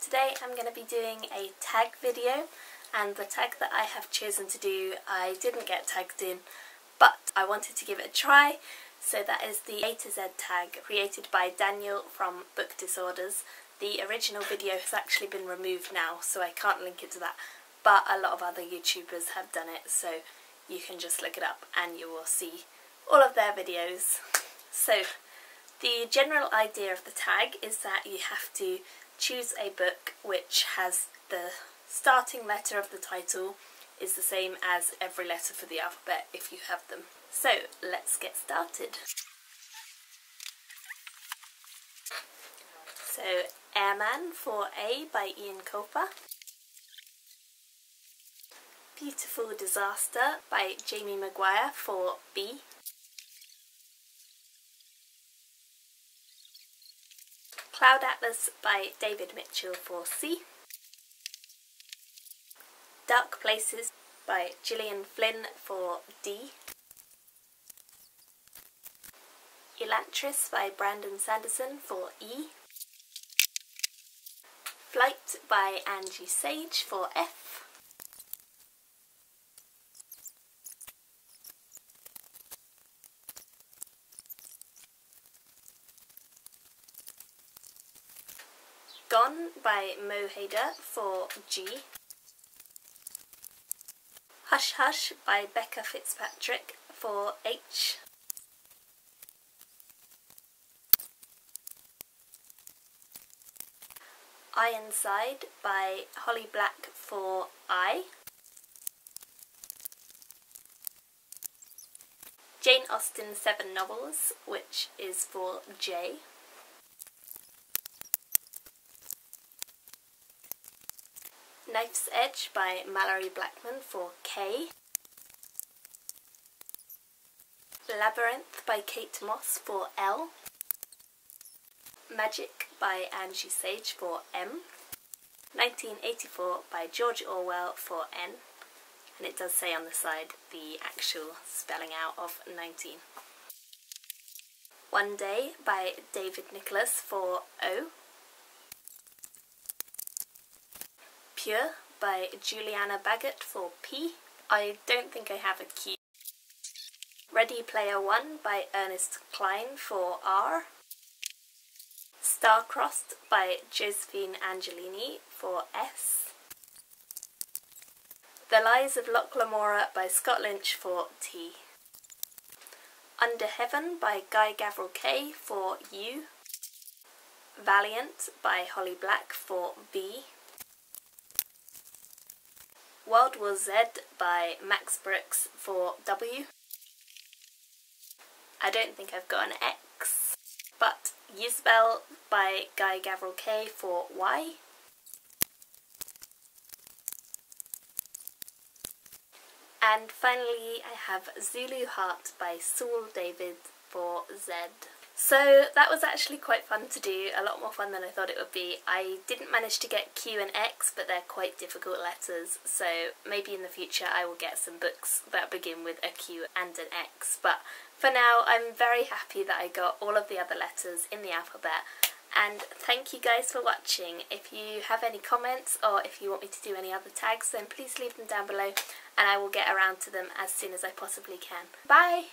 today I'm going to be doing a tag video and the tag that I have chosen to do I didn't get tagged in but I wanted to give it a try so that is the A to Z tag created by Daniel from Book Disorders. The original video has actually been removed now so I can't link it to that but a lot of other YouTubers have done it so you can just look it up and you will see all of their videos. So the general idea of the tag is that you have to choose a book which has the starting letter of the title is the same as every letter for the alphabet if you have them. So let's get started. So Airman for A by Eoin Colfer. Beautiful Disaster by Jamie McGuire for B. Cloud Atlas by David Mitchell for C. Dark Places by Gillian Flynn for D. Elantris by Brandon Sanderson for E. Flyte by Angie Sage for F. Gone by Mo Hayder for G. Hush Hush by Becca Fitzpatrick for H. Ironside by Holly Black for I. Jane Austen Seven Novels, which is for J. Knife's Edge by Malorie Blackman for K. Labyrinth by Kate Mosse for L. Magyk by Angie Sage for M. 1984 by George Orwell for N. And it does say on the side the actual spelling out of 19. One Day by David Nicholls for O. Pure by Julianna Baggott for P. I don't think I have a Q. Ready Player One by Ernest Cline for R. Star-Crossed by Josephine Angelini for S. The Lies of Locke Lamora by Scott Lynch for T. Under Heaven by Guy Gavriel Kay for U. Valiant by Holly Black for V. World War Z by Max Brooks for W. I don't think I've got an X, but Ysabel by Guy Gavriel Kay for Y. And finally I have Zulu Hart by Saul David for Z. So that was actually quite fun to do, a lot more fun than I thought it would be. I didn't manage to get Q and X, but they're quite difficult letters, so maybe in the future I will get some books that begin with a Q and an X. But for now, I'm very happy that I got all of the other letters in the alphabet. And thank you guys for watching. If you have any comments or if you want me to do any other tags, then please leave them down below and I will get around to them as soon as I possibly can. Bye!